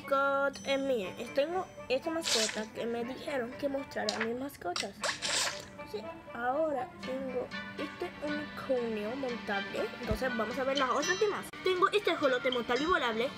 chicos, eh, miren, tengo esta mascota que me dijeron que mostrara a mis mascotas. Sí, ahora tengo este unicornio montable. Entonces vamos a ver las otras demás. Tengo este jolote montable y volable.